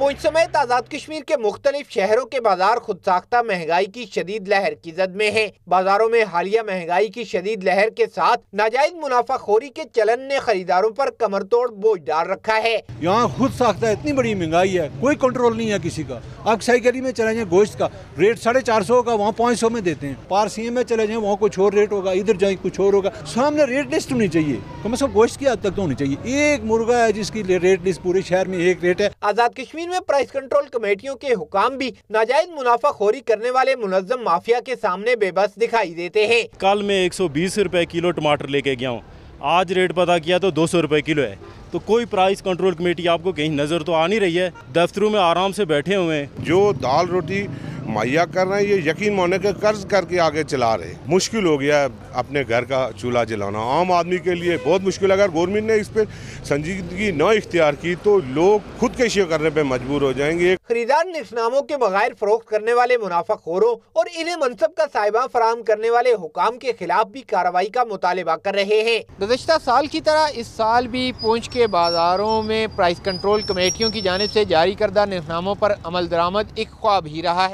पुंछ समेत आज़ाद कश्मीर के मुख्तलिफ़ शहरों के बाज़ार खुद साख्ता महँगाई की शदीद लहर की जद में है। बाजारों में हालिया महँगाई की शदीद लहर के साथ नाजायज मुनाफाखोरी के चलन ने खरीदारों पर कमर तोड़ बोझ डाल रखा है। यहाँ खुद साख्ता इतनी बड़ी महँगाई है कोई कंट्रोल नहीं है किसी का। आप सही गली में चले जाए गोश्त का रेट साढ़े चार सौ का वहाँ पाँच सौ में देते हैं। पार सी में चले जाए वहाँ कुछ और रेट होगा इधर जाए कुछ और होगा। सामने रेट लिस्ट होनी चाहिए। कम से कम गोश्त की हद तक तो होनी चाहिए। एक मुर्गा है जिसकी रेट लिस्ट पूरे शहर में एक रेट है। आज़ाद कश्मीर में प्राइस कंट्रोल कमेटियों के हुकाम भी नाजायज मुनाफाखोरी करने वाले मुनजम माफिया के सामने बेबस दिखाई देते हैं। कल मैं एक सौ बीस रूपए किलो टमाटर लेके गया हूँ। आज रेट पता किया तो दो सौ रूपए किलो है। तो कोई प्राइस कंट्रोल कमेटी आपको कहीं नज़र तो आ नहीं रही है। दफ्तरों में आराम से बैठे हुए हैं। जो दाल रोटी मुहैया कर रहे हैं ये यकीन माने के कर्ज करके आगे चला रहे मुश्किल हो गया अपने घर का चूल्हा जलाना। आम आदमी के लिए बहुत मुश्किल अगर गवर्नमेंट ने इस पर संजीदगी न इख्तियार की तो लोग खुद खुदकशी करने पे मजबूर हो जाएँगे। खरीदार निफनामों के बगैर फरोख्त करने वाले मुनाफाखोरों और इन्हें मनसब का साहिबा फराम करने वाले हुकाम के खिलाफ भी कार्रवाई का मुतालबा कर रहे हैं। गुजशत साल की तरह इस साल भी पूंछ के बाजारों में प्राइस कंट्रोल कमेटियों की जानब से जारी करदा निफनामों पर अमल दरामद एक ख्वाब ही रहा है।